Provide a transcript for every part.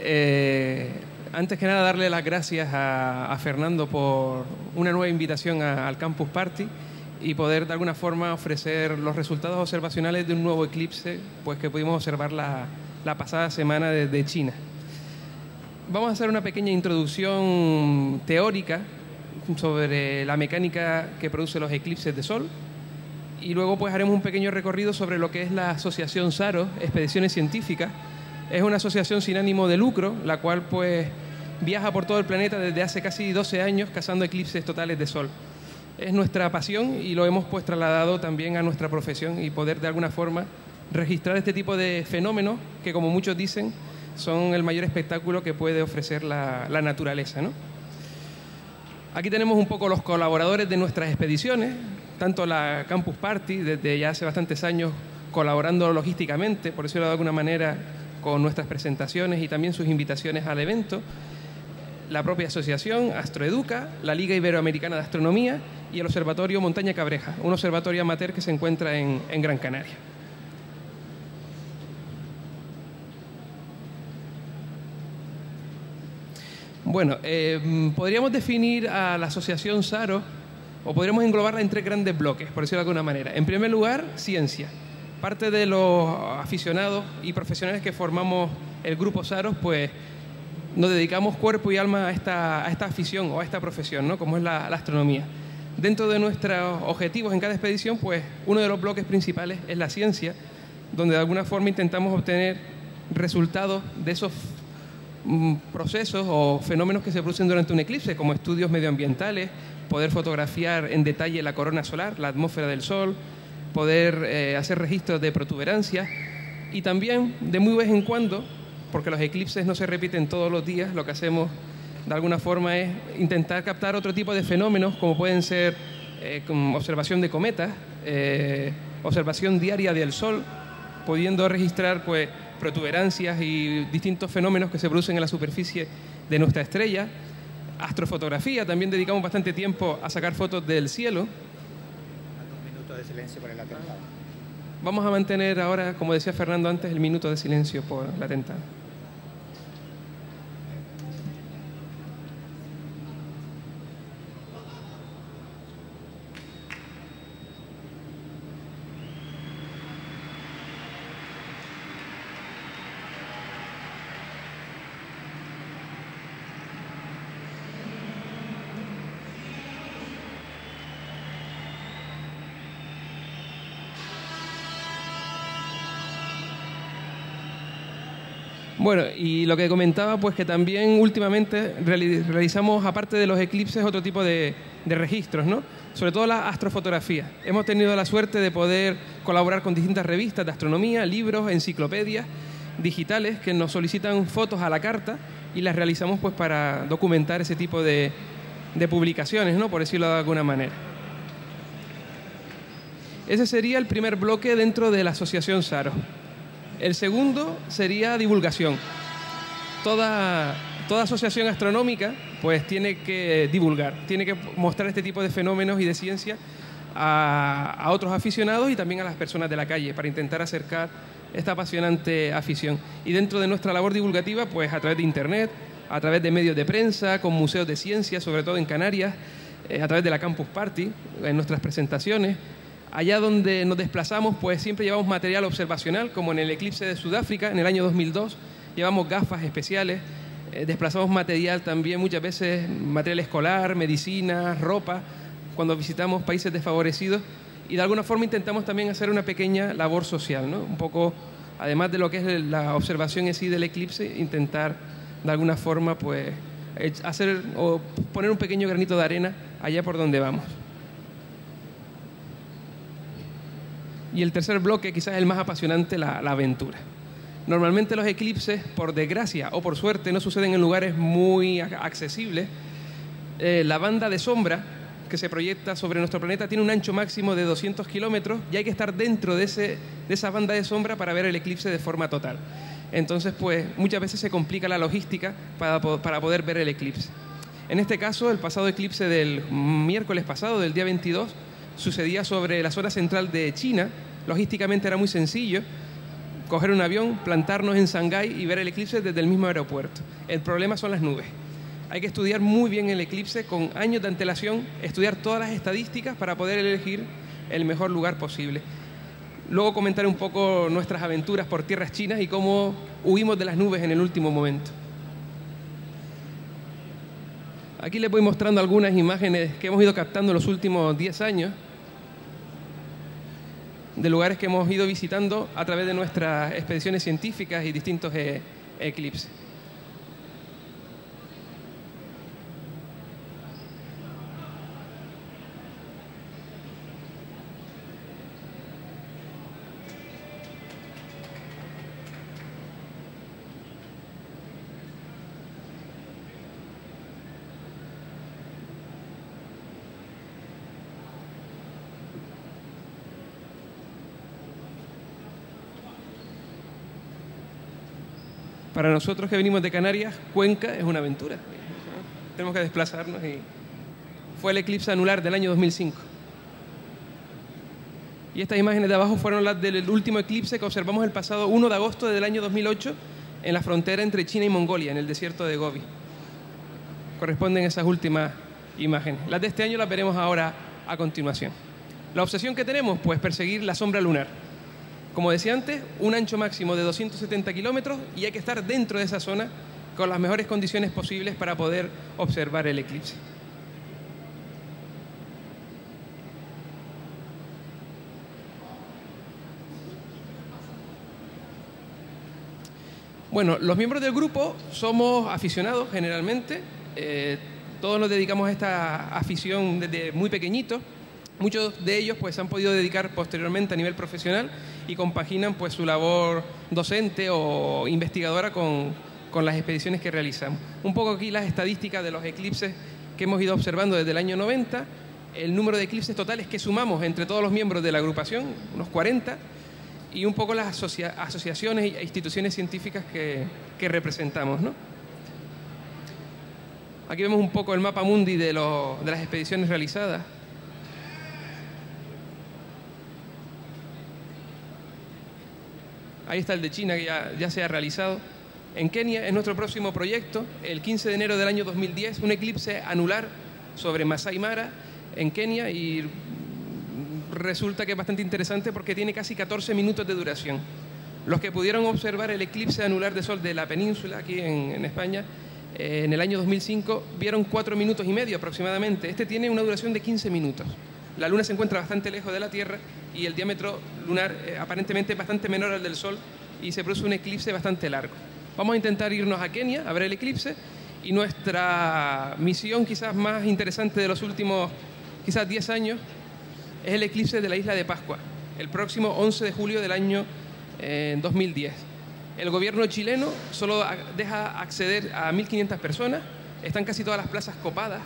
Eh, antes que nada, darle las gracias a, Fernando por una nueva invitación al Campus Party y poder de alguna forma ofrecer los resultados observacionales de un nuevo eclipse pues, que pudimos observar la, pasada semana desde China. Vamos a hacer una pequeña introducción teórica sobre la mecánica que produce los eclipses de Sol y luego pues haremos un pequeño recorrido sobre lo que es la Asociación SARO, Expediciones Científicas, es una asociación sin ánimo de lucro, la cual pues viaja por todo el planeta desde hace casi 12 años cazando eclipses totales de sol. Es nuestra pasión y lo hemos pues trasladado también a nuestra profesión y poder de alguna forma registrar este tipo de fenómenos que como muchos dicen son el mayor espectáculo que puede ofrecer la, naturaleza. Aquí tenemos un poco los colaboradores de nuestras expediciones, tanto la Campus Party, desde ya hace bastantes años colaborando logísticamente, por decirlo de alguna manera, con nuestras presentaciones y también sus invitaciones al evento, la propia asociación Astroeduca, la Liga Iberoamericana de Astronomía y el Observatorio Montaña Cabreja, un observatorio amateur que se encuentra en, Gran Canaria. Bueno, eh, podríamos definir a la asociación SARO o podríamos englobarla en tres grandes bloques, por decirlo de alguna manera. En primer lugar, ciencia parte de los aficionados y profesionales que formamos el grupo Saros, pues nos dedicamos cuerpo y alma a esta, a esta afición o a esta profesión, ¿no? como es la, astronomía. Dentro de nuestros objetivos en cada expedición, pues uno de los bloques principales es la ciencia, donde de alguna forma intentamos obtener resultados de esos mm, procesos o fenómenos que se producen durante un eclipse, como estudios medioambientales, poder fotografiar en detalle la corona solar, la atmósfera del Sol, poder eh, hacer registros de protuberancias y también de muy vez en cuando, porque los eclipses no se repiten todos los días, lo que hacemos de alguna forma es intentar captar otro tipo de fenómenos como pueden ser eh, observación de cometas, eh, observación diaria del Sol, pudiendo registrar pues, protuberancias y distintos fenómenos que se producen en la superficie de nuestra estrella. Astrofotografía, también dedicamos bastante tiempo a sacar fotos del cielo, de silencio por el atentado. Vamos a mantener ahora, como decía Fernando antes, el minuto de silencio por el atentado. Bueno, y lo que comentaba, pues que también últimamente realizamos, aparte de los eclipses, otro tipo de, registros, ¿no? Sobre todo la astrofotografía. Hemos tenido la suerte de poder colaborar con distintas revistas de astronomía, libros, enciclopedias digitales que nos solicitan fotos a la carta y las realizamos pues para documentar ese tipo de, de publicaciones, ¿no? Por decirlo de alguna manera. Ese sería el primer bloque dentro de la Asociación SARO. El segundo sería divulgación. Toda, toda asociación astronómica pues tiene que divulgar, tiene que mostrar este tipo de fenómenos y de ciencia a, otros aficionados y también a las personas de la calle para intentar acercar esta apasionante afición. Y dentro de nuestra labor divulgativa, pues a través de Internet, a través de medios de prensa, con museos de ciencia, sobre todo en Canarias, eh, a través de la Campus Party, en nuestras presentaciones, Allá donde nos desplazamos, pues siempre llevamos material observacional, como en el eclipse de Sudáfrica en el año 2002. Llevamos gafas especiales, eh, desplazamos material también, muchas veces material escolar, medicina, ropa, cuando visitamos países desfavorecidos. Y de alguna forma intentamos también hacer una pequeña labor social, ¿no? Un poco, además de lo que es la observación en sí del eclipse, intentar de alguna forma, pues, hacer o poner un pequeño granito de arena allá por donde vamos. Y el tercer bloque, quizás el más apasionante, la, aventura. Normalmente los eclipses, por desgracia o por suerte, no suceden en lugares muy accesibles. Eh, la banda de sombra que se proyecta sobre nuestro planeta tiene un ancho máximo de 200 kilómetros y hay que estar dentro de, ese, de esa banda de sombra para ver el eclipse de forma total. Entonces, pues muchas veces se complica la logística para, para poder ver el eclipse. En este caso, el pasado eclipse del miércoles pasado, del día 22, sucedía sobre la zona central de China. Logísticamente era muy sencillo. coger un avión, plantarnos en Shanghái y ver el eclipse desde el mismo aeropuerto. El problema son las nubes. Hay que estudiar muy bien el eclipse con años de antelación, estudiar todas las estadísticas para poder elegir el mejor lugar posible. Luego comentar un poco nuestras aventuras por tierras chinas y cómo huimos de las nubes en el último momento. Aquí les voy mostrando algunas imágenes que hemos ido captando en los últimos 10 años de lugares que hemos ido visitando a través de nuestras expediciones científicas y distintos eh, eclipses. Para nosotros que venimos de Canarias, Cuenca es una aventura. Tenemos que desplazarnos y fue el eclipse anular del año 2005. Y estas imágenes de abajo fueron las del último eclipse que observamos el pasado 1 de agosto del año 2008 en la frontera entre China y Mongolia, en el desierto de Gobi. Corresponden esas últimas imágenes. Las de este año las veremos ahora a continuación. La obsesión que tenemos, pues perseguir la sombra lunar como decía antes, un ancho máximo de 270 kilómetros y hay que estar dentro de esa zona con las mejores condiciones posibles para poder observar el eclipse. Bueno, los miembros del grupo somos aficionados generalmente, eh, todos nos dedicamos a esta afición desde muy pequeñitos, muchos de ellos pues han podido dedicar posteriormente a nivel profesional y compaginan pues su labor docente o investigadora con, con las expediciones que realizamos. Un poco aquí las estadísticas de los eclipses que hemos ido observando desde el año 90, el número de eclipses totales que sumamos entre todos los miembros de la agrupación, unos 40, y un poco las asociaciones e instituciones científicas que, que representamos. ¿no? Aquí vemos un poco el mapa mundi de, de las expediciones realizadas. Ahí está el de China que ya, se ha realizado. En Kenia es nuestro próximo proyecto, el 15 de enero del año 2010, un eclipse anular sobre Masai Mara en Kenia y resulta que es bastante interesante porque tiene casi 14 minutos de duración. Los que pudieron observar el eclipse anular de sol de la península aquí en, España eh, en el año 2005 vieron 4 minutos y medio aproximadamente. Este tiene una duración de 15 minutos. La Luna se encuentra bastante lejos de la Tierra y el diámetro lunar eh, aparentemente es bastante menor al del Sol y se produce un eclipse bastante largo. Vamos a intentar irnos a Kenia a ver el eclipse y nuestra misión quizás más interesante de los últimos quizás 10 años es el eclipse de la isla de Pascua, el próximo 11 de julio del año 2010. Eh, el gobierno chileno solo deja acceder a 1.500 personas, están casi todas las plazas copadas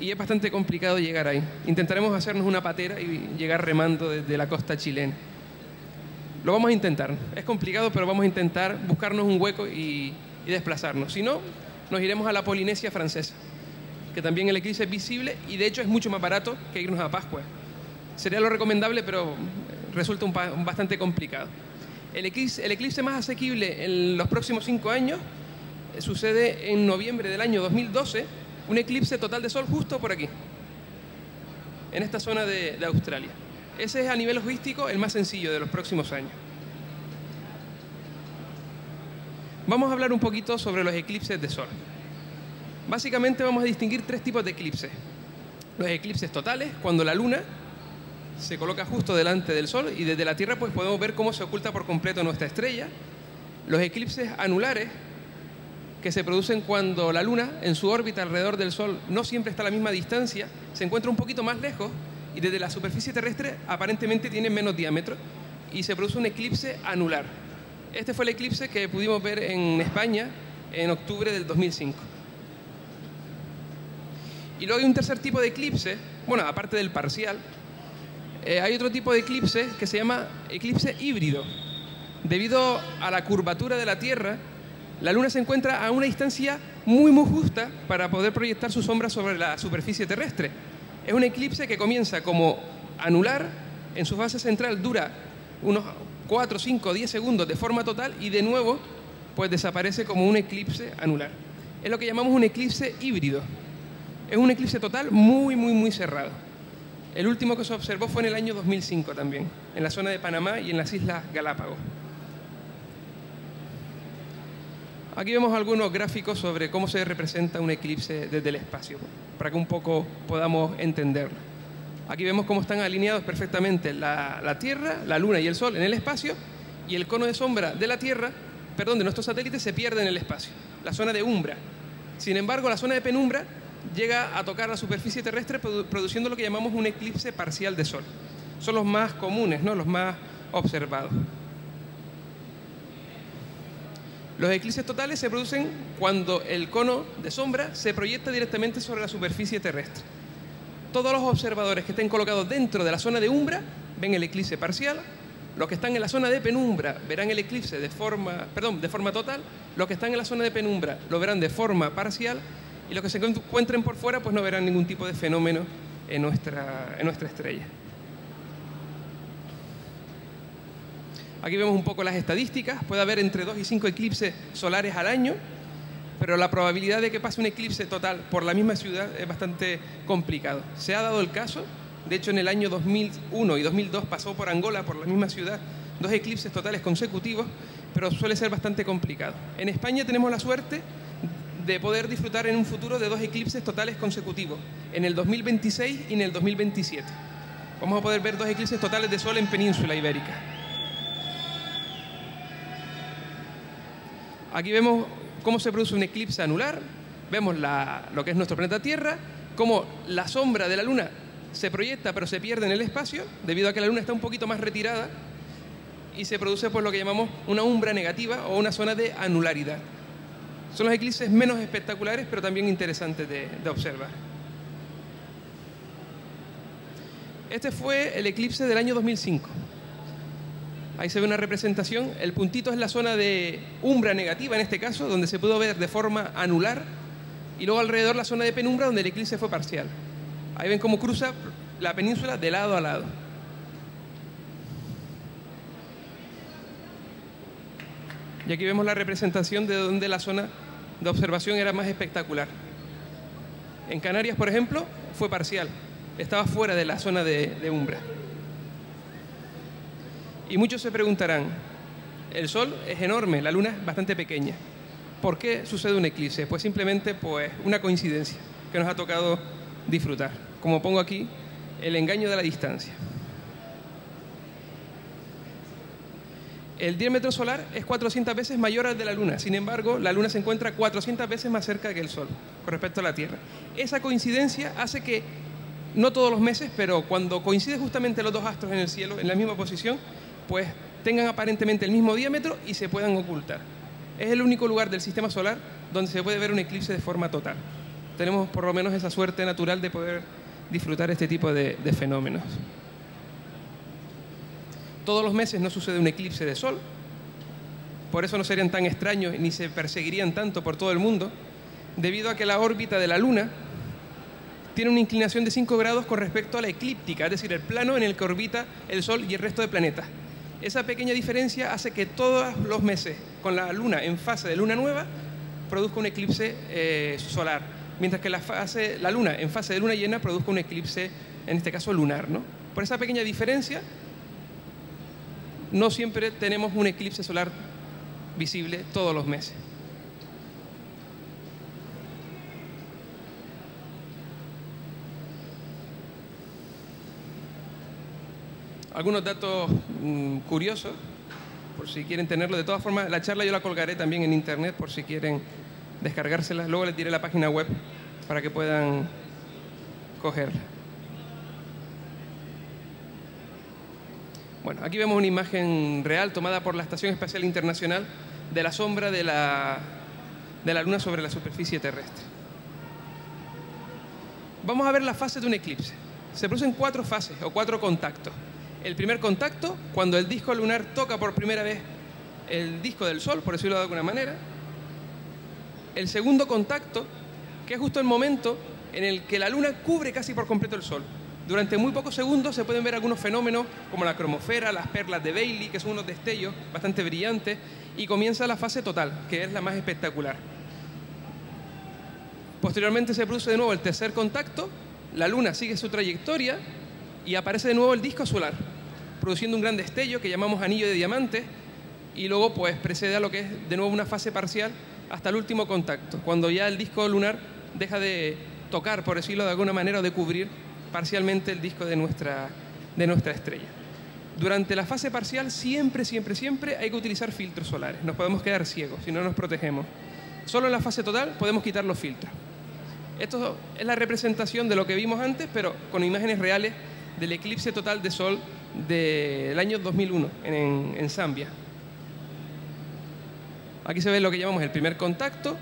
y es bastante complicado llegar ahí. Intentaremos hacernos una patera y llegar remando desde la costa chilena. Lo vamos a intentar. Es complicado, pero vamos a intentar buscarnos un hueco y, desplazarnos. Si no, nos iremos a la Polinesia francesa, que también el eclipse es visible y de hecho es mucho más barato que irnos a Pascua. Sería lo recomendable, pero resulta un, bastante complicado. El eclipse, el eclipse más asequible en los próximos cinco años eh, sucede en noviembre del año 2012 un eclipse total de sol justo por aquí, en esta zona de, Australia. Ese es a nivel logístico el más sencillo de los próximos años. Vamos a hablar un poquito sobre los eclipses de sol. Básicamente vamos a distinguir tres tipos de eclipses. Los eclipses totales, cuando la luna se coloca justo delante del sol y desde la Tierra pues podemos ver cómo se oculta por completo nuestra estrella. Los eclipses anulares, que se producen cuando la Luna, en su órbita alrededor del Sol, no siempre está a la misma distancia, se encuentra un poquito más lejos y desde la superficie terrestre aparentemente tiene menos diámetro y se produce un eclipse anular. Este fue el eclipse que pudimos ver en España en octubre del 2005. Y luego hay un tercer tipo de eclipse, bueno, aparte del parcial, eh, hay otro tipo de eclipse que se llama eclipse híbrido. Debido a la curvatura de la Tierra, la Luna se encuentra a una distancia muy muy justa para poder proyectar su sombra sobre la superficie terrestre. Es un eclipse que comienza como anular, en su fase central dura unos 4, 5, 10 segundos de forma total y de nuevo pues desaparece como un eclipse anular. Es lo que llamamos un eclipse híbrido. Es un eclipse total muy, muy, muy cerrado. El último que se observó fue en el año 2005 también, en la zona de Panamá y en las Islas Galápagos. Aquí vemos algunos gráficos sobre cómo se representa un eclipse desde el espacio, para que un poco podamos entenderlo. Aquí vemos cómo están alineados perfectamente la, la, Tierra, la Luna y el Sol en el espacio, y el cono de sombra de la Tierra, perdón, de nuestro satélite se pierde en el espacio, la zona de umbra. Sin embargo, la zona de penumbra llega a tocar la superficie terrestre produciendo lo que llamamos un eclipse parcial de Sol. Son los más comunes, ¿no? los más observados. Los eclipses totales se producen cuando el cono de sombra se proyecta directamente sobre la superficie terrestre. Todos los observadores que estén colocados dentro de la zona de umbra ven el eclipse parcial. Los que están en la zona de penumbra verán el eclipse de forma, perdón, de forma total. Los que están en la zona de penumbra lo verán de forma parcial. Y los que se encuentren por fuera pues no verán ningún tipo de fenómeno en nuestra, en nuestra estrella. Aquí vemos un poco las estadísticas. Puede haber entre 2 y 5 eclipses solares al año, pero la probabilidad de que pase un eclipse total por la misma ciudad es bastante complicado. Se ha dado el caso, de hecho en el año 2001 y 2002 pasó por Angola, por la misma ciudad, dos eclipses totales consecutivos, pero suele ser bastante complicado. En España tenemos la suerte de poder disfrutar en un futuro de dos eclipses totales consecutivos, en el 2026 y en el 2027. Vamos a poder ver dos eclipses totales de sol en península ibérica. Aquí vemos cómo se produce un eclipse anular, vemos lo que es nuestro planeta Tierra, cómo la sombra de la Luna se proyecta pero se pierde en el espacio, debido a que la Luna está un poquito más retirada, y se produce pues, lo que llamamos una umbra negativa o una zona de anularidad. Son los eclipses menos espectaculares, pero también interesantes de, de observar. Este fue el eclipse del año 2005. Ahí se ve una representación. El puntito es la zona de umbra negativa en este caso, donde se pudo ver de forma anular. Y luego alrededor la zona de penumbra, donde el eclipse fue parcial. Ahí ven cómo cruza la península de lado a lado. Y aquí vemos la representación de donde la zona de observación era más espectacular. En Canarias, por ejemplo, fue parcial. Estaba fuera de la zona de, de umbra. Y muchos se preguntarán, el Sol es enorme, la Luna es bastante pequeña. ¿Por qué sucede un eclipse? Pues simplemente pues, una coincidencia que nos ha tocado disfrutar. Como pongo aquí, el engaño de la distancia. El diámetro solar es 400 veces mayor al de la Luna. Sin embargo, la Luna se encuentra 400 veces más cerca que el Sol con respecto a la Tierra. Esa coincidencia hace que, no todos los meses, pero cuando coinciden justamente los dos astros en el cielo en la misma posición, pues tengan aparentemente el mismo diámetro y se puedan ocultar. Es el único lugar del sistema solar donde se puede ver un eclipse de forma total. Tenemos por lo menos esa suerte natural de poder disfrutar este tipo de, de fenómenos. Todos los meses no sucede un eclipse de sol, por eso no serían tan extraños ni se perseguirían tanto por todo el mundo, debido a que la órbita de la Luna tiene una inclinación de 5 grados con respecto a la eclíptica, es decir, el plano en el que orbita el Sol y el resto de planetas. Esa pequeña diferencia hace que todos los meses con la luna en fase de luna nueva produzca un eclipse eh, solar, mientras que la, fase, la luna en fase de luna llena produzca un eclipse, en este caso lunar. ¿no? Por esa pequeña diferencia, no siempre tenemos un eclipse solar visible todos los meses. Algunos datos mm, curiosos, por si quieren tenerlo. De todas formas, la charla yo la colgaré también en internet por si quieren descargársela. Luego les diré la página web para que puedan cogerla. Bueno, aquí vemos una imagen real tomada por la Estación Espacial Internacional de la sombra de la, de la Luna sobre la superficie terrestre. Vamos a ver la fase de un eclipse. Se producen cuatro fases o cuatro contactos el primer contacto, cuando el disco lunar toca por primera vez el disco del Sol, por decirlo de alguna manera. El segundo contacto, que es justo el momento en el que la Luna cubre casi por completo el Sol. Durante muy pocos segundos se pueden ver algunos fenómenos como la cromosfera, las perlas de Bailey, que son unos destellos bastante brillantes, y comienza la fase total, que es la más espectacular. Posteriormente se produce de nuevo el tercer contacto, la Luna sigue su trayectoria y aparece de nuevo el disco solar, produciendo un gran destello que llamamos anillo de diamante y luego pues precede a lo que es de nuevo una fase parcial hasta el último contacto, cuando ya el disco lunar deja de tocar, por decirlo de alguna manera, o de cubrir parcialmente el disco de nuestra, de nuestra estrella. Durante la fase parcial siempre, siempre, siempre hay que utilizar filtros solares. Nos podemos quedar ciegos si no nos protegemos. Solo en la fase total podemos quitar los filtros. Esto es la representación de lo que vimos antes, pero con imágenes reales del eclipse total de Sol del año 2001 en, Zambia. Aquí se ve lo que llamamos el primer contacto,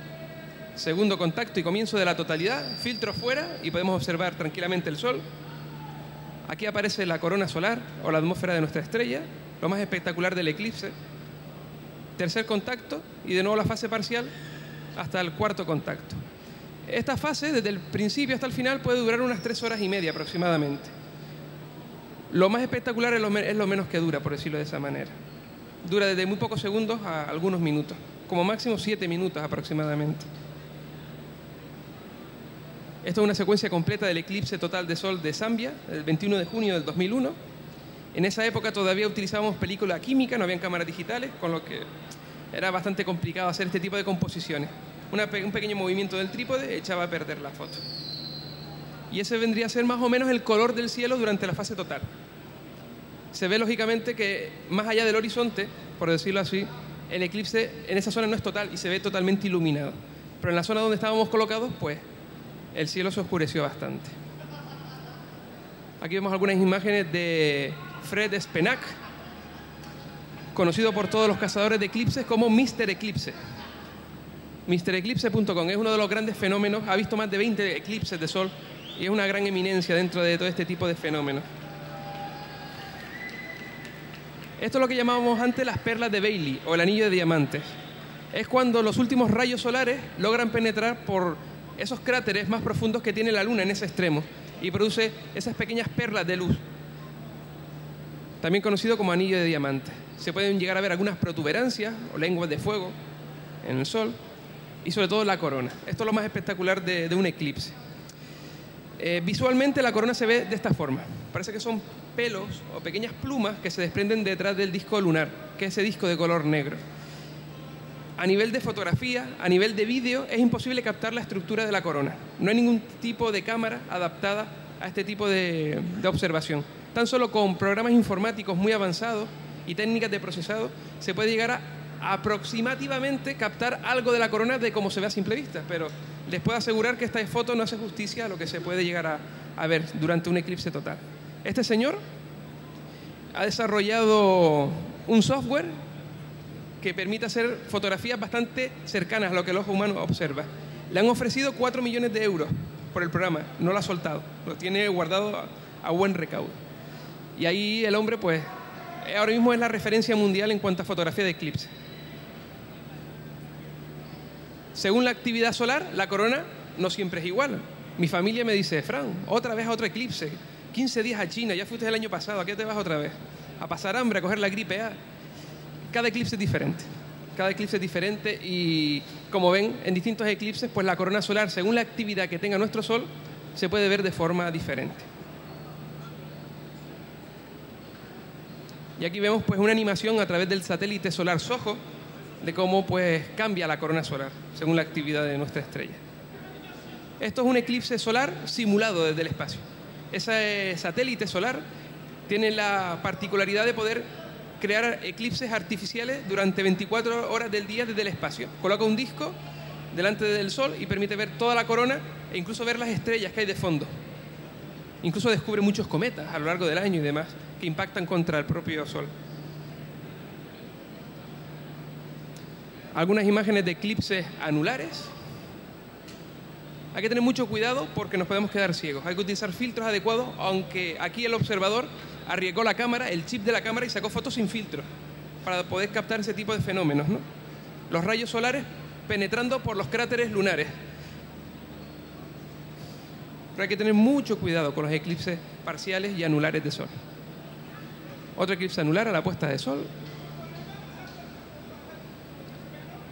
segundo contacto y comienzo de la totalidad, filtro fuera y podemos observar tranquilamente el Sol. Aquí aparece la corona solar o la atmósfera de nuestra estrella, lo más espectacular del eclipse. Tercer contacto y de nuevo la fase parcial hasta el cuarto contacto. Esta fase, desde el principio hasta el final, puede durar unas tres horas y media aproximadamente. Lo más espectacular es lo, menos que dura, por decirlo de esa manera. Dura desde muy pocos segundos a algunos minutos, como máximo siete minutos aproximadamente. Esta es una secuencia completa del eclipse total de sol de Zambia, el 21 de junio del 2001. En esa época todavía utilizábamos película química, no habían cámaras digitales, con lo que era bastante complicado hacer este tipo de composiciones. Un pequeño movimiento del trípode echaba a perder la foto. Y ese vendría a ser más o menos el color del cielo durante la fase total. Se ve lógicamente que más allá del horizonte, por decirlo así, el eclipse en esa zona no es total y se ve totalmente iluminado. Pero en la zona donde estábamos colocados, pues el cielo se oscureció bastante. Aquí vemos algunas imágenes de Fred Spenak, conocido por todos los cazadores de eclipses como Mr. Eclipse. MrEclipse.com es uno de los grandes fenómenos, ha visto más de 20 eclipses de sol y es una gran eminencia dentro de todo este tipo de fenómenos. Esto es lo que llamábamos antes las perlas de Bailey o el anillo de diamantes. Es cuando los últimos rayos solares logran penetrar por esos cráteres más profundos que tiene la Luna en ese extremo y produce esas pequeñas perlas de luz, también conocido como anillo de diamante. Se pueden llegar a ver algunas protuberancias o lenguas de fuego en el Sol y sobre todo la corona. Esto es lo más espectacular de, de un eclipse. Eh, visualmente la corona se ve de esta forma. Parece que son pelos o pequeñas plumas que se desprenden detrás del disco lunar, que es ese disco de color negro a nivel de fotografía, a nivel de vídeo, es imposible captar la estructura de la corona. No hay ningún tipo de cámara adaptada a este tipo de, observación. Tan solo con programas informáticos muy avanzados y técnicas de procesado se puede llegar a aproximativamente captar algo de la corona de cómo se ve a simple vista, pero les puedo asegurar que esta foto no hace justicia a lo que se puede llegar a, ver durante un eclipse total. Este señor ha desarrollado un software que permite hacer fotografías bastante cercanas a lo que el ojo humano observa. Le han ofrecido 4 millones de euros por el programa, no lo ha soltado, lo tiene guardado a, buen recaudo. Y ahí el hombre, pues, ahora mismo es la referencia mundial en cuanto a fotografía de eclipse. Según la actividad solar, la corona no siempre es igual. Mi familia me dice, Fran, otra vez a otro eclipse, 15 días a China, ya fuiste el año pasado, ¿a qué te vas otra vez? A pasar hambre, a coger la gripe A cada eclipse es diferente. Cada eclipse es diferente y como ven, en distintos eclipses, pues la corona solar, según la actividad que tenga nuestro Sol, se puede ver de forma diferente. Y aquí vemos pues una animación a través del satélite solar SOHO de cómo pues cambia la corona solar según la actividad de nuestra estrella. Esto es un eclipse solar simulado desde el espacio. Ese satélite solar tiene la particularidad de poder crear eclipses artificiales durante 24 horas del día desde el espacio. Coloca un disco delante del Sol y permite ver toda la corona e incluso ver las estrellas que hay de fondo. Incluso descubre muchos cometas a lo largo del año y demás que impactan contra el propio Sol. Algunas imágenes de eclipses anulares. Hay que tener mucho cuidado porque nos podemos quedar ciegos. Hay que utilizar filtros adecuados, aunque aquí el observador arriesgó la cámara, el chip de la cámara y sacó fotos sin filtro para poder captar ese tipo de fenómenos. ¿no? Los rayos solares penetrando por los cráteres lunares. pero hay que tener mucho cuidado con los eclipses parciales y anulares de sol. Otro eclipse anular a la puesta de sol.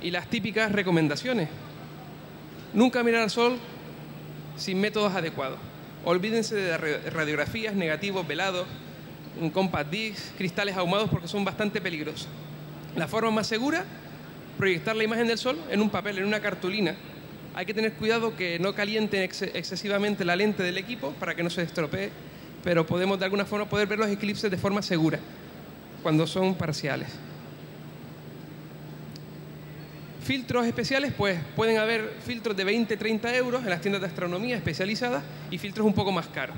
Y las típicas recomendaciones. Nunca mirar al sol sin métodos adecuados. Olvídense de radiografías, negativos velados, un compact disc, cristales ahumados porque son bastante peligrosos. La forma más segura, proyectar la imagen del sol en un papel, en una cartulina. Hay que tener cuidado que no calienten excesivamente la lente del equipo para que no se estropee, pero podemos de alguna forma poder ver los eclipses de forma segura cuando son parciales. Filtros especiales, pues pueden haber filtros de 20, 30 euros en las tiendas de astronomía especializadas y filtros un poco más caros.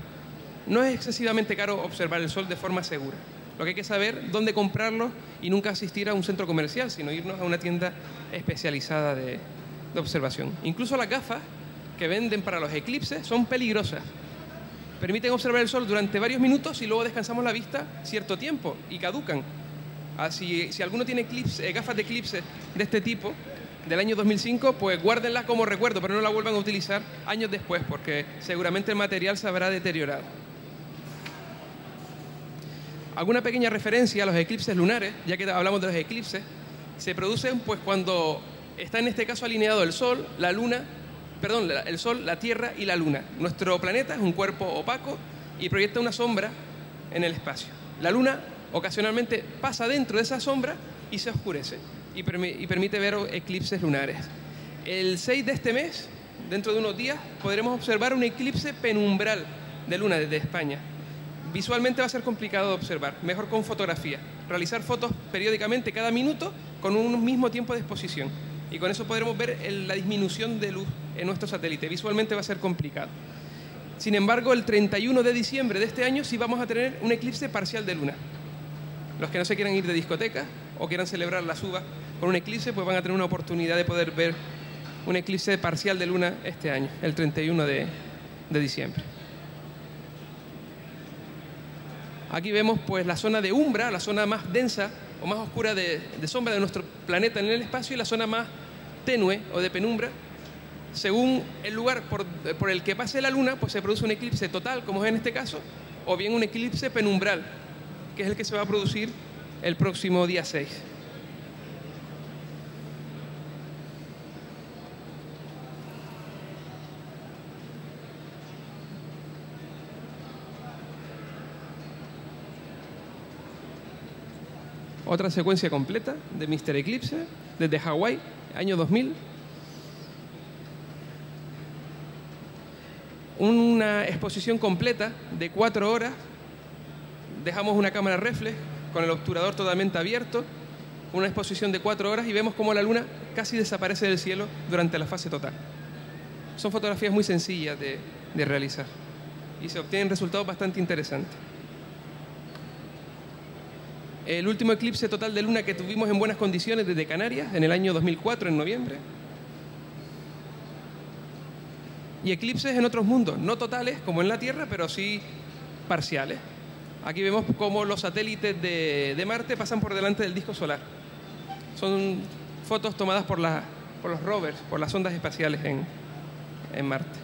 No es excesivamente caro observar el sol de forma segura. Lo que hay que saber dónde comprarlo y nunca asistir a un centro comercial, sino irnos a una tienda especializada de, de observación. Incluso las gafas que venden para los eclipses son peligrosas. Permiten observar el sol durante varios minutos y luego descansamos la vista cierto tiempo y caducan. Así, si alguno tiene eclipse, eh, gafas de eclipse de este tipo, del año 2005, pues guárdenlas como recuerdo, pero no la vuelvan a utilizar años después, porque seguramente el material se habrá deteriorado. Alguna pequeña referencia a los eclipses lunares, ya que hablamos de los eclipses, se producen pues cuando está en este caso alineado el Sol, la Luna, perdón, el Sol, la Tierra y la Luna. Nuestro planeta es un cuerpo opaco y proyecta una sombra en el espacio. La Luna ocasionalmente pasa dentro de esa sombra y se oscurece y, permite ver eclipses lunares. El 6 de este mes, dentro de unos días, podremos observar un eclipse penumbral de luna desde España. Visualmente va a ser complicado de observar, mejor con fotografía. Realizar fotos periódicamente cada minuto con un mismo tiempo de exposición. Y con eso podremos ver la disminución de luz en nuestro satélite. Visualmente va a ser complicado. Sin embargo, el 31 de diciembre de este año sí vamos a tener un eclipse parcial de luna. Los que no se quieran ir de discoteca o quieran celebrar la suba con un eclipse, pues van a tener una oportunidad de poder ver un eclipse parcial de luna este año, el 31 de, diciembre. Aquí vemos pues la zona de umbra, la zona más densa o más oscura de, sombra de nuestro planeta en el espacio y la zona más tenue o de penumbra. Según el lugar por, por el que pase la luna, pues se produce un eclipse total, como es en este caso, o bien un eclipse penumbral, que es el que se va a producir el próximo día 6. Otra secuencia completa de Mr. Eclipse desde Hawái, año 2000. Una exposición completa de cuatro horas dejamos una cámara reflex con el obturador totalmente abierto, una exposición de cuatro horas y vemos cómo la luna casi desaparece del cielo durante la fase total. Son fotografías muy sencillas de, realizar y se obtienen resultados bastante interesantes. El último eclipse total de luna que tuvimos en buenas condiciones desde Canarias, en el año 2004, en noviembre. Y eclipses en otros mundos, no totales como en la Tierra, pero sí parciales. Aquí vemos cómo los satélites de, Marte pasan por delante del disco solar. Son fotos tomadas por, los rovers, por las ondas espaciales en, Marte.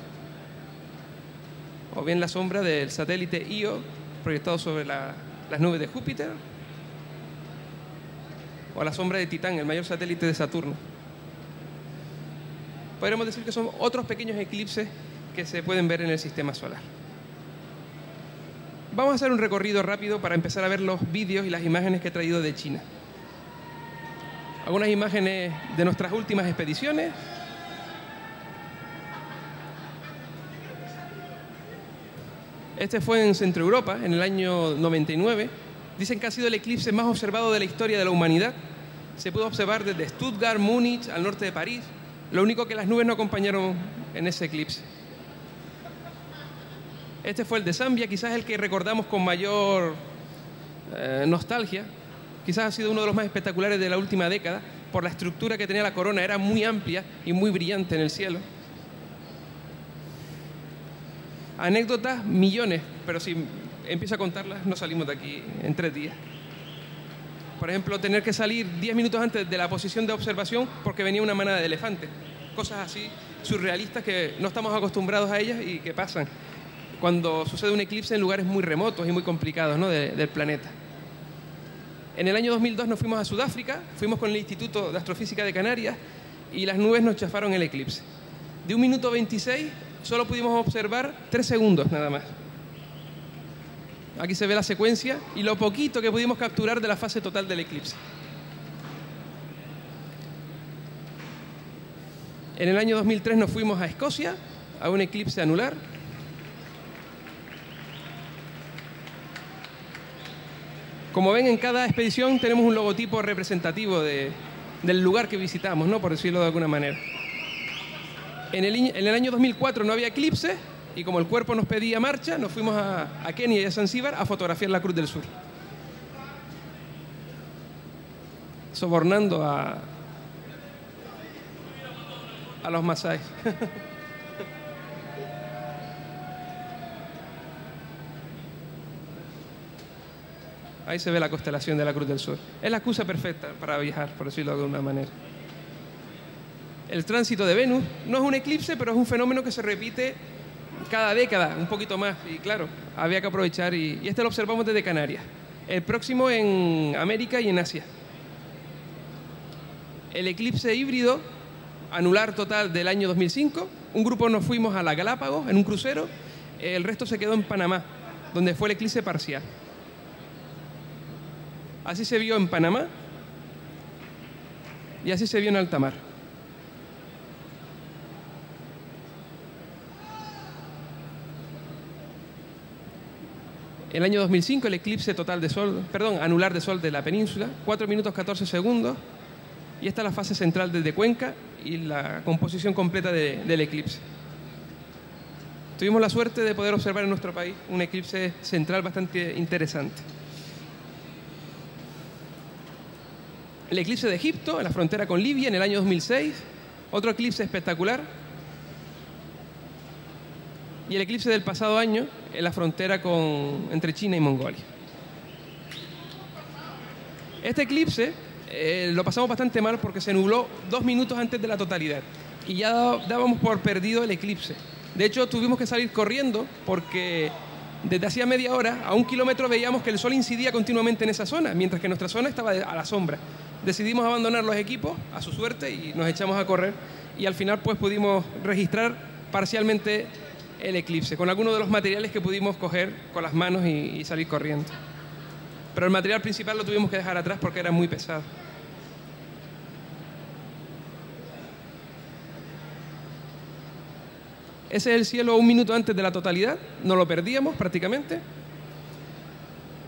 O bien la sombra del satélite Io proyectado sobre las nubes de Júpiter. O la sombra de Titán, el mayor satélite de Saturno. Podríamos decir que son otros pequeños eclipses que se pueden ver en el sistema solar. Vamos a hacer un recorrido rápido para empezar a ver los vídeos y las imágenes que he traído de China. Algunas imágenes de nuestras últimas expediciones. Este fue en Centro Europa, en el año 99. Dicen que ha sido el eclipse más observado de la historia de la humanidad. Se pudo observar desde Stuttgart, Múnich, al norte de París. Lo único que las nubes no acompañaron en ese eclipse. Este fue el de Zambia, quizás el que recordamos con mayor eh, nostalgia. Quizás ha sido uno de los más espectaculares de la última década por la estructura que tenía la corona. Era muy amplia y muy brillante en el cielo. Anécdotas, millones, pero si empiezo a contarlas no salimos de aquí en tres días. Por ejemplo, tener que salir diez minutos antes de la posición de observación porque venía una manada de elefantes. Cosas así surrealistas que no estamos acostumbrados a ellas y que pasan cuando sucede un eclipse en lugares muy remotos y muy complicados ¿no? de- del planeta. En el año 2002 nos fuimos a Sudáfrica, fuimos con el Instituto de Astrofísica de Canarias y las nubes nos chafaron el eclipse. De un minuto 26 solo pudimos observar tres segundos nada más. Aquí se ve la secuencia y lo poquito que pudimos capturar de la fase total del eclipse. En el año 2003 nos fuimos a Escocia a un eclipse anular. Como ven, en cada expedición tenemos un logotipo representativo de- del lugar que visitamos, ¿no? por decirlo de alguna manera. En el, en el año 2004 no había eclipse y como el cuerpo nos pedía marcha, nos fuimos a, a Kenia y a Zanzíbar a fotografiar la Cruz del Sur. Sobornando a, a los masáis. Ahí se ve la constelación de la Cruz del Sur. Es la excusa perfecta para viajar, por decirlo de alguna manera. El tránsito de Venus no es un eclipse, pero es un fenómeno que se repite cada década, un poquito más. Y claro, había que aprovechar y, y este lo observamos desde Canarias. El próximo en América y en Asia. El eclipse híbrido anular total del año 2005. Un grupo nos fuimos a la Galápagos en un crucero. El resto se quedó en Panamá, donde fue el eclipse parcial. Así se vio en Panamá y así se vio en alta mar. El año 2005 el eclipse total de sol, perdón, anular de sol de la península, 4 minutos 14 segundos. Y esta es la fase central desde Cuenca y la composición completa de- del eclipse. Tuvimos la suerte de poder observar en nuestro país un eclipse central bastante interesante. El eclipse de Egipto, en la frontera con Libia, en el año 2006. Otro eclipse espectacular. Y el eclipse del pasado año, en la frontera con, entre China y Mongolia. Este eclipse eh, lo pasamos bastante mal porque se nubló dos minutos antes de la totalidad. Y ya dá- dábamos por perdido el eclipse. De hecho, tuvimos que salir corriendo porque desde hacía media hora, a un kilómetro, veíamos que el sol incidía continuamente en esa zona, mientras que nuestra zona estaba a la sombra. Decidimos abandonar los equipos a su suerte y nos echamos a correr. Y al final, pues pudimos registrar parcialmente el eclipse, con algunos de los materiales que pudimos coger con las manos y, y salir corriendo. Pero el material principal lo tuvimos que dejar atrás porque era muy pesado. Ese es el cielo un minuto antes de la totalidad, no lo perdíamos prácticamente.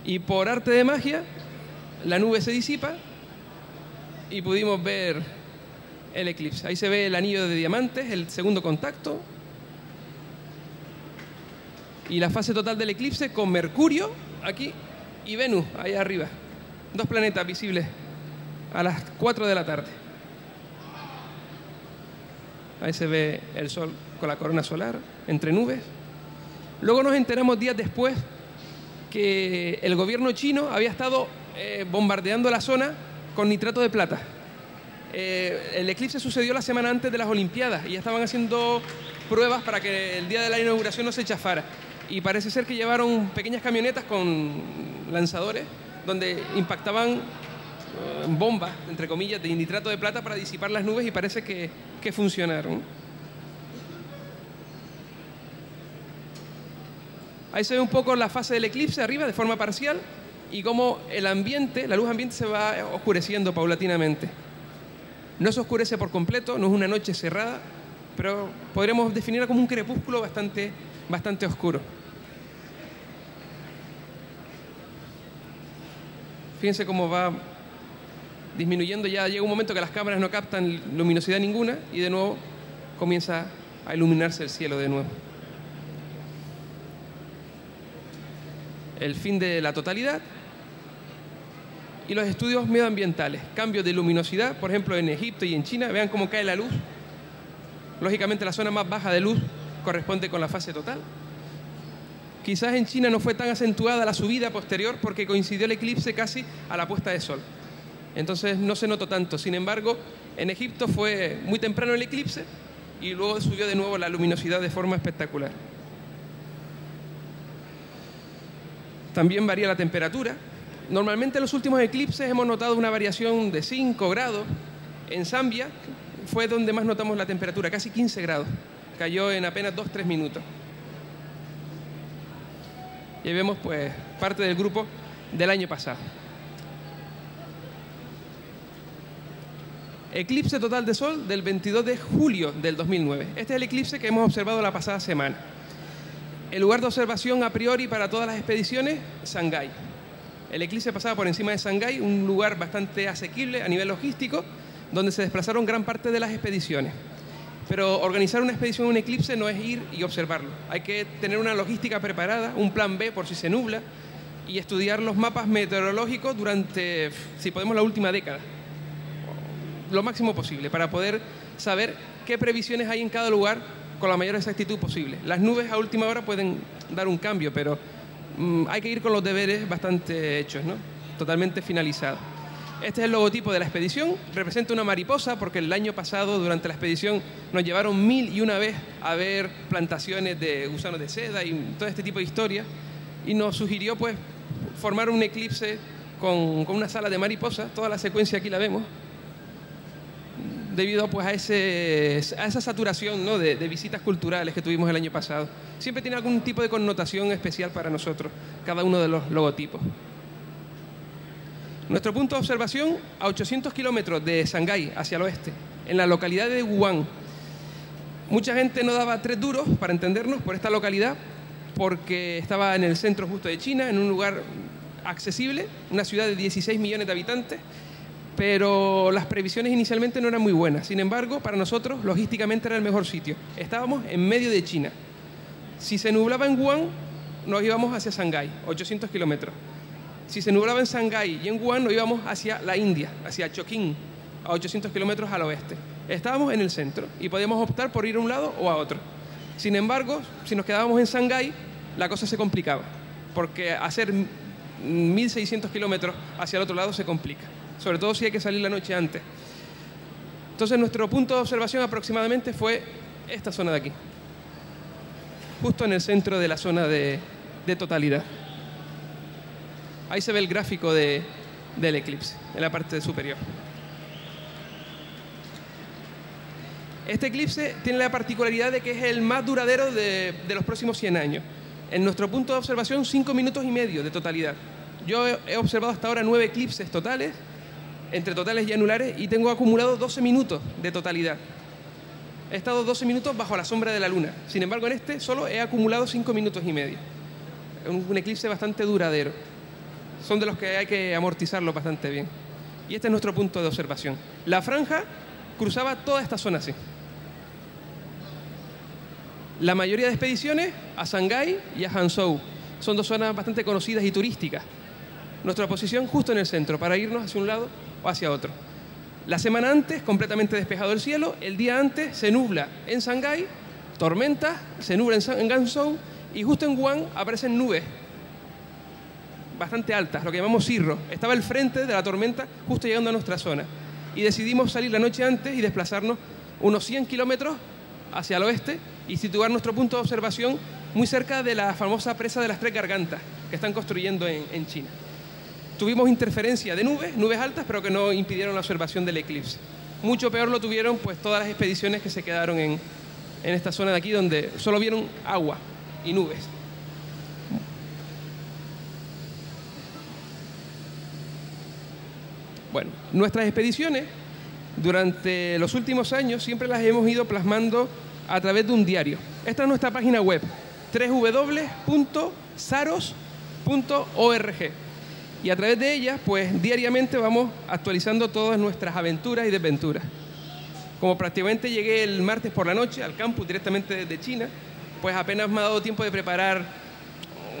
Y por arte de magia, la nube se disipa y pudimos ver el eclipse. Ahí se ve el anillo de diamantes, el segundo contacto. Y la fase total del eclipse con Mercurio aquí y Venus ahí arriba. Dos planetas visibles a las 4 de la tarde. Ahí se ve el sol con la corona solar entre nubes. Luego nos enteramos días después que el gobierno chino había estado eh, bombardeando la zona con nitrato de plata. Eh, el eclipse sucedió la semana antes de las Olimpiadas y ya estaban haciendo pruebas para que el día de la inauguración no se chafara. Y parece ser que llevaron pequeñas camionetas con lanzadores donde impactaban eh, bombas, entre comillas, de nitrato de plata para disipar las nubes y parece que, que funcionaron. Ahí se ve un poco la fase del eclipse arriba de forma parcial y cómo el ambiente, la luz ambiente se va oscureciendo paulatinamente. No se oscurece por completo, no es una noche cerrada, pero podríamos definirla como un crepúsculo bastante, bastante oscuro. Fíjense cómo va disminuyendo, ya llega un momento que las cámaras no captan luminosidad ninguna y de nuevo comienza a iluminarse el cielo de nuevo. El fin de la totalidad y los estudios medioambientales, cambios de luminosidad, por ejemplo en Egipto y en China, vean cómo cae la luz. Lógicamente la zona más baja de luz corresponde con la fase total. Quizás en China no fue tan acentuada la subida posterior porque coincidió el eclipse casi a la puesta de sol. Entonces no se notó tanto. Sin embargo, en Egipto fue muy temprano el eclipse y luego subió de nuevo la luminosidad de forma espectacular. También varía la temperatura. Normalmente en los últimos eclipses hemos notado una variación de 5 grados. En Zambia fue donde más notamos la temperatura, casi 15 grados. Cayó en apenas 2-3 minutos. Y vemos pues parte del grupo del año pasado. Eclipse total de Sol del 22 de julio del 2009. Este es el eclipse que hemos observado la pasada semana. El lugar de observación a priori para todas las expediciones, Shanghái. El eclipse pasaba por encima de Shanghái, un lugar bastante asequible a nivel logístico, donde se desplazaron gran parte de las expediciones. Pero organizar una expedición en un eclipse no es ir y observarlo. Hay que tener una logística preparada, un plan B por si se nubla, y estudiar los mapas meteorológicos durante, si podemos, la última década lo máximo posible para poder saber qué previsiones hay en cada lugar con la mayor exactitud posible. Las nubes a última hora pueden dar un cambio, pero mm, hay que ir con los deberes bastante hechos, ¿no? totalmente finalizados. Este es el logotipo de la expedición, representa una mariposa porque el año pasado durante la expedición nos llevaron mil y una vez a ver plantaciones de gusanos de seda y todo este tipo de historias y nos sugirió pues formar un eclipse con, con una sala de mariposas, toda la secuencia aquí la vemos, debido pues, a, ese, a esa saturación ¿no? de, visitas culturales que tuvimos el año pasado. Siempre tiene algún tipo de connotación especial para nosotros, cada uno de los logotipos. Nuestro punto de observación a 800 kilómetros de Shanghái, hacia el oeste, en la localidad de Wuhan. Mucha gente no daba tres duros para entendernos por esta localidad, porque estaba en el centro justo de China, en un lugar accesible, una ciudad de 16 millones de habitantes, pero las previsiones inicialmente no eran muy buenas. Sin embargo, para nosotros, logísticamente era el mejor sitio. Estábamos en medio de China. Si se nublaba en Wuhan, nos íbamos hacia Shanghái, 800 kilómetros. Si se nublaba en Shanghái y en Wuhan, nos íbamos hacia la India, hacia Chongqing, a 800 kilómetros al oeste. Estábamos en el centro y podíamos optar por ir a un lado o a otro. Sin embargo, si nos quedábamos en Shanghái, la cosa se complicaba, porque hacer 1.600 kilómetros hacia el otro lado se complica sobre todo si hay que salir la noche antes. Entonces nuestro punto de observación aproximadamente fue esta zona de aquí, justo en el centro de la zona de, totalidad. Ahí se ve el gráfico del eclipse, en la parte superior. Este eclipse tiene la particularidad de que es el más duradero de, de los próximos 100 años. En nuestro punto de observación, 5 minutos y medio de totalidad. Yo he observado hasta ahora 9 eclipses totales entre totales y anulares y tengo acumulado 12 minutos de totalidad. He estado 12 minutos bajo la sombra de la luna. Sin embargo, en este solo he acumulado 5 minutos y medio. Un, eclipse bastante duradero. Son de los que hay que amortizarlo bastante bien. Y este es nuestro punto de observación. La franja cruzaba toda esta zona así. La mayoría de expediciones a Shanghái y a Hangzhou son dos zonas bastante conocidas y turísticas. Nuestra posición justo en el centro, para irnos hacia un lado hacia otro. La semana antes, completamente despejado el cielo, el día antes se nubla en Shanghái, tormenta, se nubla en, Ganzhou y justo en Wuhan aparecen nubes bastante altas, lo que llamamos cirro. Estaba el frente de la tormenta justo llegando a nuestra zona. Y decidimos salir la noche antes y desplazarnos unos 100 kilómetros hacia el oeste y situar nuestro punto de observación muy cerca de la famosa presa de las tres gargantas que están construyendo en China tuvimos interferencia de nubes, nubes altas, pero que no impidieron la observación del eclipse. Mucho peor lo tuvieron pues todas las expediciones que se quedaron en, en esta zona de aquí donde solo vieron agua y nubes. Bueno, nuestras expediciones durante los últimos años siempre las hemos ido plasmando a través de un diario. Esta es nuestra página web, www.saros.org y a través de ellas, pues diariamente vamos actualizando todas nuestras aventuras y desventuras. Como prácticamente llegué el martes por la noche al campus directamente desde China, pues apenas me ha dado tiempo de preparar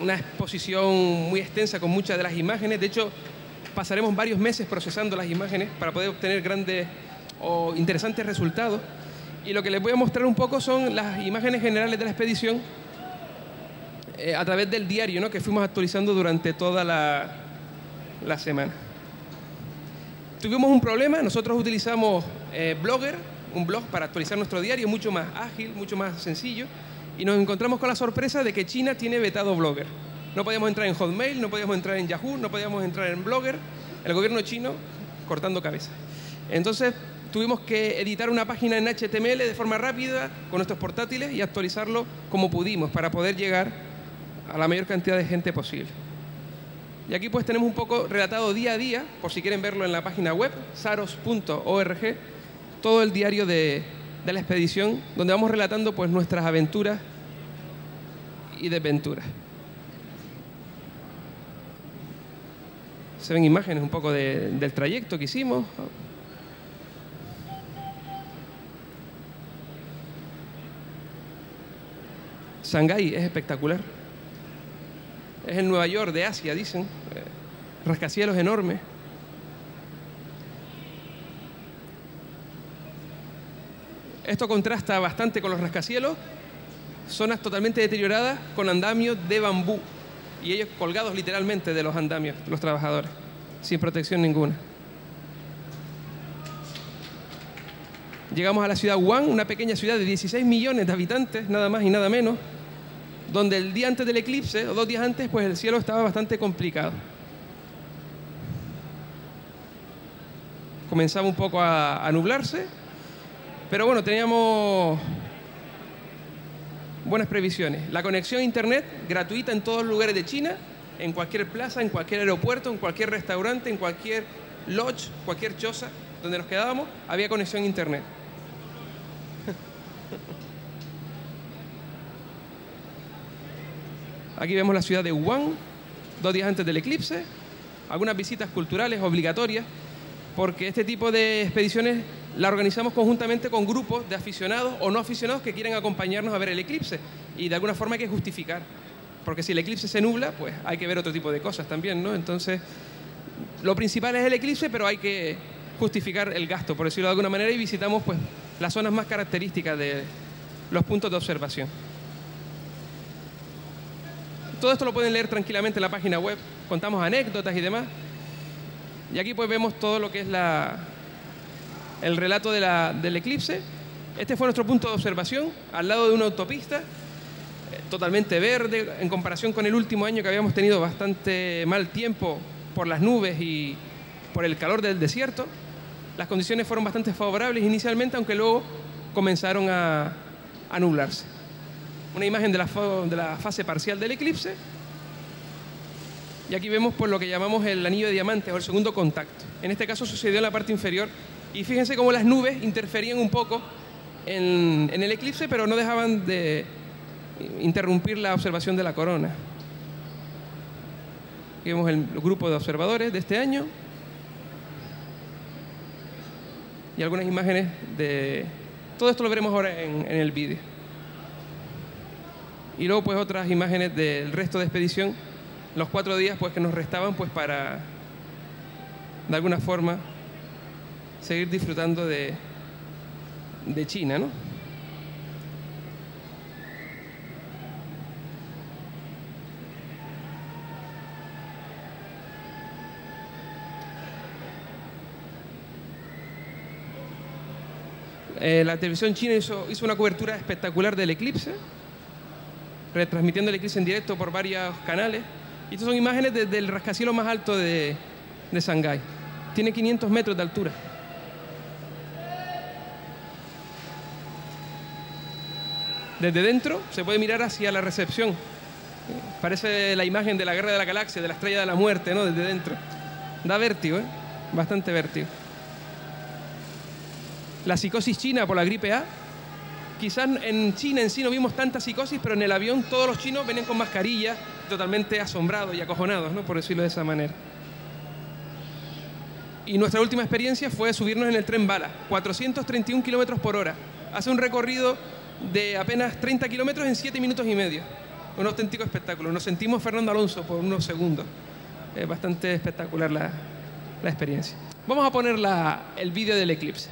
una exposición muy extensa con muchas de las imágenes. De hecho, pasaremos varios meses procesando las imágenes para poder obtener grandes o interesantes resultados. Y lo que les voy a mostrar un poco son las imágenes generales de la expedición eh, a través del diario ¿no? que fuimos actualizando durante toda la, la semana. Tuvimos un problema, nosotros utilizamos eh, Blogger, un blog para actualizar nuestro diario, mucho más ágil, mucho más sencillo, y nos encontramos con la sorpresa de que China tiene vetado Blogger. No podíamos entrar en Hotmail, no podíamos entrar en Yahoo, no podíamos entrar en Blogger. El gobierno chino cortando cabezas. Entonces tuvimos que editar una página en HTML de forma rápida con nuestros portátiles y actualizarlo como pudimos para poder llegar a la mayor cantidad de gente posible. Y aquí pues tenemos un poco relatado día a día, por si quieren verlo en la página web, saros.org, todo el diario de, la expedición, donde vamos relatando pues nuestras aventuras y desventuras. Se ven imágenes un poco de, del trayecto que hicimos. Shanghái es espectacular. Es el Nueva York de Asia, dicen. Rascacielos enormes. Esto contrasta bastante con los rascacielos. Zonas totalmente deterioradas con andamios de bambú. Y ellos colgados literalmente de los andamios, los trabajadores, sin protección ninguna. Llegamos a la ciudad Wuhan, una pequeña ciudad de 16 millones de habitantes, nada más y nada menos, donde el día antes del eclipse, o dos días antes, pues el cielo estaba bastante complicado. Comenzaba un poco a, nublarse, pero bueno, teníamos buenas previsiones. La conexión a Internet gratuita en todos los lugares de China, en cualquier plaza, en cualquier aeropuerto, en cualquier restaurante, en cualquier lodge, cualquier choza donde nos quedábamos, había conexión a Internet. Aquí vemos la ciudad de Wuhan, dos días antes del eclipse, algunas visitas culturales obligatorias, porque este tipo de expediciones la organizamos conjuntamente con grupos de aficionados o no aficionados que quieren acompañarnos a ver el eclipse. Y de alguna forma hay que justificar, porque si el eclipse se nubla, pues hay que ver otro tipo de cosas también, ¿no? Entonces, lo principal es el eclipse, pero hay que justificar el gasto, por decirlo de alguna manera, y visitamos pues las zonas más características de los puntos de observación. Todo esto lo pueden leer tranquilamente en la página web, contamos anécdotas y demás. Y aquí pues vemos todo lo que es la, el relato de la, del eclipse. Este fue nuestro punto de observación, al lado de una autopista, eh, totalmente verde, en comparación con el último año que habíamos tenido bastante mal tiempo por las nubes y por el calor del desierto. Las condiciones fueron bastante favorables inicialmente, aunque luego comenzaron a, a nublarse. Una imagen de la, fase parcial del eclipse. Y aquí vemos por lo que llamamos el anillo de diamantes o el segundo contacto. En este caso sucedió en la parte inferior y fíjense cómo las nubes interferían un poco en, en, el eclipse, pero no dejaban de interrumpir la observación de la corona. Aquí vemos el grupo de observadores de este año y algunas imágenes de... Todo esto lo veremos ahora en, en el vídeo. Y luego pues otras imágenes del resto de expedición, los cuatro días pues que nos restaban pues para de alguna forma seguir disfrutando de, de China, ¿no? Eh, la televisión china hizo, hizo, una cobertura espectacular del eclipse, retransmitiendo el eclipse en directo por varios canales. Y estas son imágenes desde el rascacielos más alto de, de Shanghái. Tiene 500 metros de altura. Desde dentro se puede mirar hacia la recepción. Parece la imagen de la guerra de la galaxia, de la estrella de la muerte, ¿no? Desde dentro. Da vértigo, ¿eh? Bastante vértigo. La psicosis china por la gripe A. Quizás en China en sí no vimos tanta psicosis, pero en el avión todos los chinos venían con mascarilla, totalmente asombrados y acojonados, ¿no? Por decirlo de esa manera. Y nuestra última experiencia fue subirnos en el tren bala, 431 kilómetros por hora. Hace un recorrido de apenas 30 kilómetros en 7 minutos y medio. Un auténtico espectáculo. Nos sentimos Fernando Alonso por unos segundos. Es bastante espectacular la, la experiencia. Vamos a poner la, el vídeo del eclipse.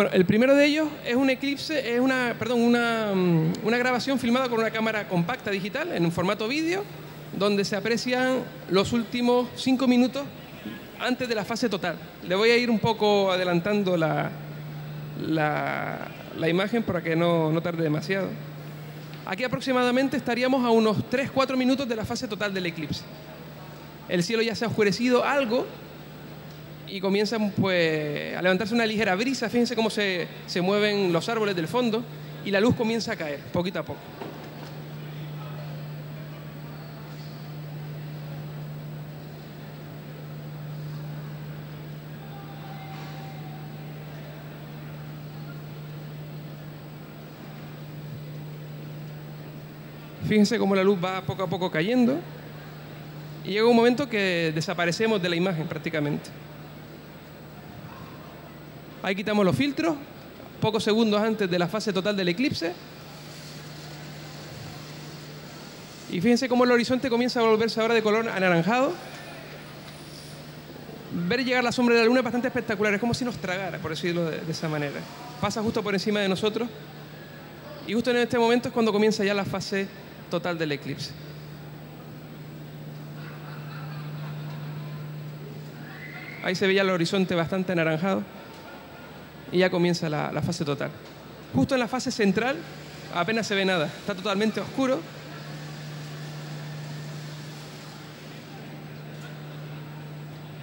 Bueno, el primero de ellos es un eclipse, es una, perdón, una, una, grabación filmada con una cámara compacta digital en un formato vídeo donde se aprecian los últimos cinco minutos antes de la fase total. Le voy a ir un poco adelantando la, la, la imagen para que no, no tarde demasiado. Aquí aproximadamente estaríamos a unos 3-4 minutos de la fase total del eclipse. El cielo ya se ha oscurecido algo y comienza pues, a levantarse una ligera brisa. Fíjense cómo se, se mueven los árboles del fondo y la luz comienza a caer poquito a poco. Fíjense cómo la luz va poco a poco cayendo y llega un momento que desaparecemos de la imagen prácticamente. Ahí quitamos los filtros, pocos segundos antes de la fase total del eclipse. Y fíjense cómo el horizonte comienza a volverse ahora de color anaranjado. Ver llegar la sombra de la luna es bastante espectacular, es como si nos tragara, por decirlo de, esa manera. Pasa justo por encima de nosotros y justo en este momento es cuando comienza ya la fase total del eclipse. Ahí se veía el horizonte bastante anaranjado y ya comienza la, la, fase total. Justo en la fase central apenas se ve nada, está totalmente oscuro.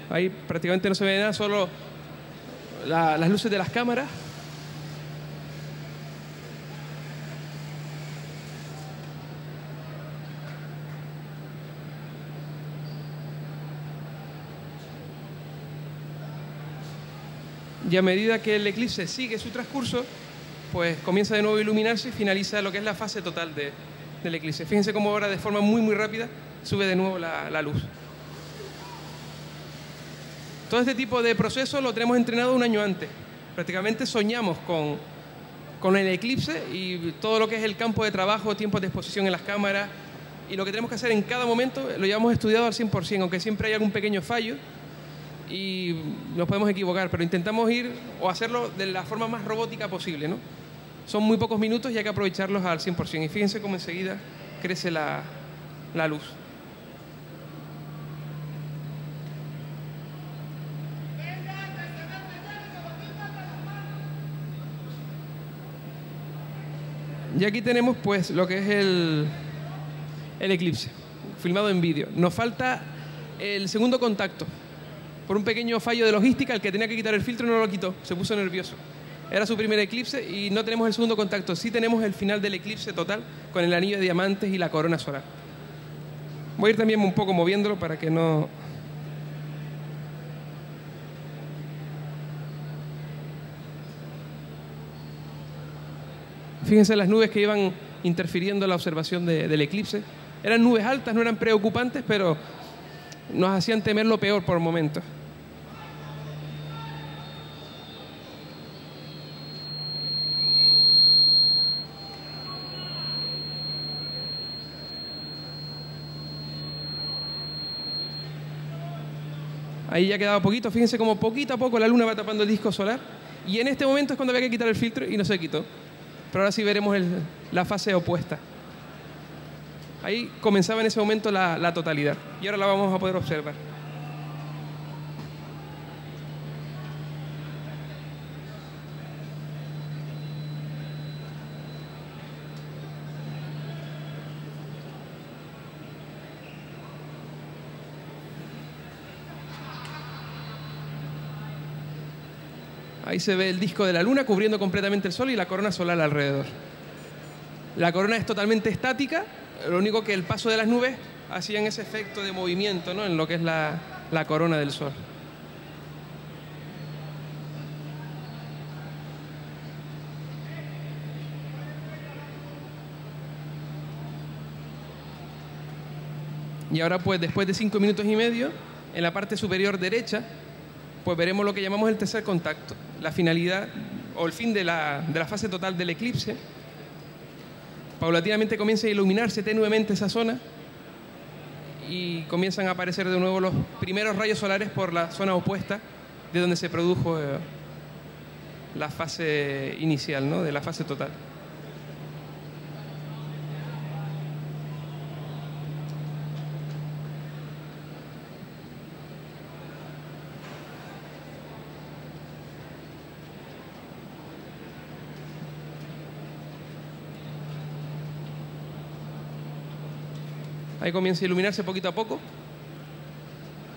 Ahí prácticamente no se ve nada, solo la, las luces de las cámaras y a medida que el eclipse sigue su transcurso, pues comienza de nuevo a iluminarse y finaliza lo que es la fase total de, del eclipse. Fíjense cómo ahora de forma muy muy rápida sube de nuevo la, la, luz. Todo este tipo de procesos lo tenemos entrenado un año antes. Prácticamente soñamos con, con el eclipse y todo lo que es el campo de trabajo, tiempos de exposición en las cámaras y lo que tenemos que hacer en cada momento lo llevamos estudiado al 100%, aunque siempre hay algún pequeño fallo y nos podemos equivocar, pero intentamos ir o hacerlo de la forma más robótica posible, ¿no? Son muy pocos minutos y hay que aprovecharlos al 100%. Y fíjense cómo enseguida crece la, la luz. Y aquí tenemos pues lo que es el, el eclipse, filmado en vídeo. Nos falta el segundo contacto, por un pequeño fallo de logística, el que tenía que quitar el filtro no lo quitó, se puso nervioso. Era su primer eclipse y no tenemos el segundo contacto, sí tenemos el final del eclipse total con el anillo de diamantes y la corona solar. Voy a ir también un poco moviéndolo para que no... Fíjense las nubes que iban interfiriendo en la observación de, del eclipse. Eran nubes altas, no eran preocupantes, pero nos hacían temer lo peor por momentos. Ahí ya quedaba poquito, fíjense como poquito a poco la luna va tapando el disco solar. Y en este momento es cuando había que quitar el filtro y no se quitó. Pero ahora sí veremos la fase opuesta. Ahí comenzaba en ese momento la totalidad. Y ahora la vamos a poder observar. Ahí se ve el disco de la luna cubriendo completamente el sol y la corona solar alrededor. La corona es totalmente estática, lo único que el paso de las nubes hacían ese efecto de movimiento ¿no? en lo que es la, la corona del sol. Y ahora pues después de cinco minutos y medio, en la parte superior derecha, pues veremos lo que llamamos el tercer contacto, la finalidad o el fin de la, de la fase total del eclipse. Paulatinamente comienza a iluminarse tenuemente esa zona y comienzan a aparecer de nuevo los primeros rayos solares por la zona opuesta de donde se produjo eh, la fase inicial, ¿no? de la fase total. Ahí comienza a iluminarse poquito a poco.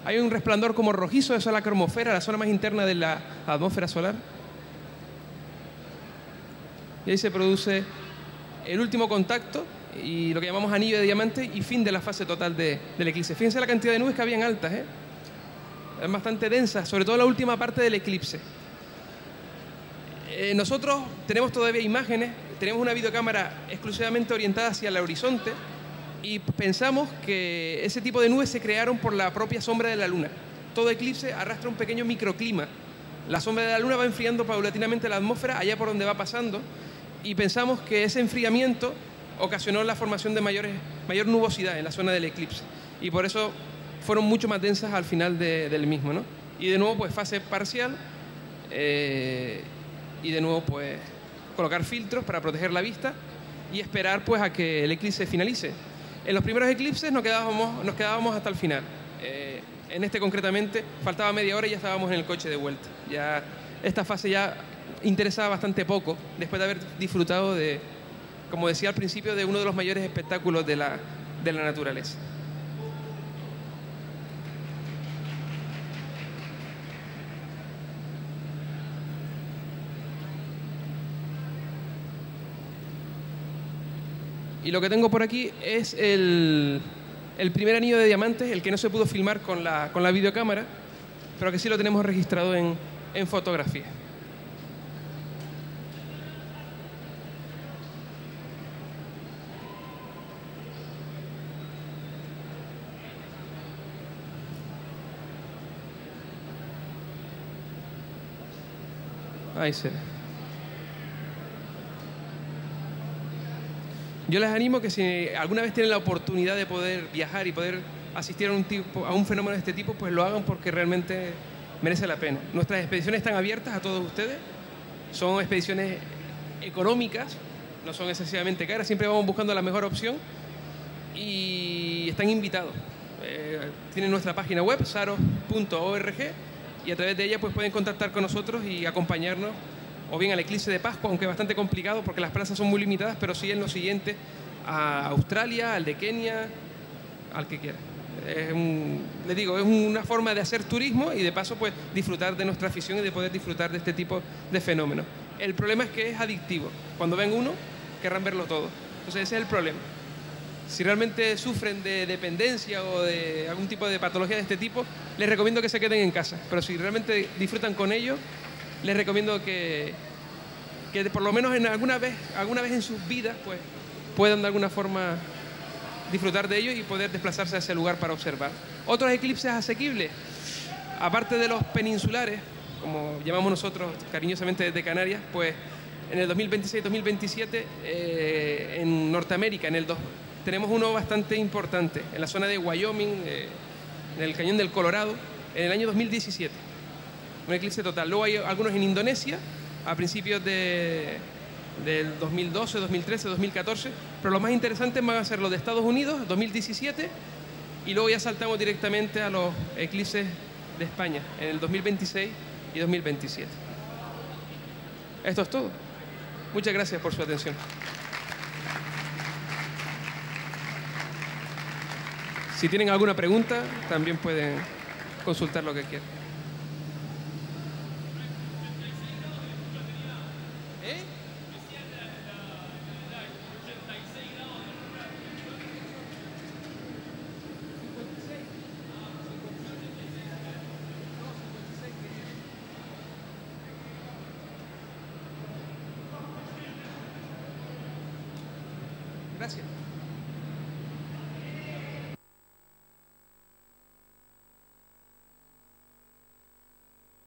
Hay un resplandor como rojizo, eso es la cromosfera, la zona más interna de la atmósfera solar. Y ahí se produce el último contacto y lo que llamamos anillo de diamante y fin de la fase total de- del eclipse. Fíjense la cantidad de nubes que habían altas, ¿eh? Es bastante densa, sobre todo la última parte del eclipse. Eh, nosotros tenemos todavía imágenes, tenemos una videocámara exclusivamente orientada hacia el horizonte y pensamos que ese tipo de nubes se crearon por la propia sombra de la luna. Todo eclipse arrastra un pequeño microclima. La sombra de la luna va enfriando paulatinamente la atmósfera allá por donde va pasando y pensamos que ese enfriamiento ocasionó la formación de mayores, mayor nubosidad en la zona del eclipse y por eso fueron mucho más densas al final de- del mismo. ¿no? Y de nuevo, pues fase parcial eh, y de nuevo, pues colocar filtros para proteger la vista y esperar pues a que el eclipse finalice. En los primeros eclipses nos quedábamos, nos quedábamos hasta el final. Eh, en este concretamente faltaba media hora y ya estábamos en el coche de vuelta. Ya esta fase ya interesaba bastante poco después de haber disfrutado de, como decía al principio, de uno de los mayores espectáculos de la, de la naturaleza. Y lo que tengo por aquí es el, primer anillo de diamantes, el que no se pudo filmar con la, con la videocámara, pero que sí lo tenemos registrado en, en fotografía. Ahí se ve. Yo les animo que si alguna vez tienen la oportunidad de poder viajar y poder asistir a un, tipo, a un fenómeno de este tipo, pues lo hagan porque realmente merece la pena. Nuestras expediciones están abiertas a todos ustedes. Son expediciones económicas, no son excesivamente caras, siempre vamos buscando la mejor opción y están invitados. Eh, tienen nuestra página web, saros.org, y a través de ella pues pueden contactar con nosotros y acompañarnos o bien al eclipse de Pascua, aunque bastante complicado porque las plazas son muy limitadas, pero sí en lo siguiente a Australia, al de Kenia, al que quiera. Es les digo, es una forma de hacer turismo y de paso pues disfrutar de nuestra afición y de poder disfrutar de este tipo de fenómenos. El problema es que es adictivo. Cuando ven uno, querrán verlo todo. Entonces ese es el problema. Si realmente sufren de dependencia o de algún tipo de patología de este tipo, les recomiendo que se queden en casa. Pero si realmente disfrutan con ello, les recomiendo que, que por lo menos en alguna vez, alguna vez en sus vidas, pues puedan de alguna forma disfrutar de ello y poder desplazarse a ese lugar para observar. Otros eclipses asequibles, aparte de los peninsulares, como llamamos nosotros cariñosamente desde Canarias, pues en el 2026-2027 eh, en Norteamérica, en el dos- tenemos uno bastante importante, en la zona de Wyoming, eh, en el cañón del Colorado, en el año 2017 un eclipse total. Luego hay algunos en Indonesia a principios de, del 2012, 2013, 2014, pero los más interesantes van a ser los de Estados Unidos, 2017, y luego ya saltamos directamente a los eclipses de España, en el 2026 y 2027. Esto es todo. Muchas gracias por su atención. Si tienen alguna pregunta, también pueden consultar lo que quieran.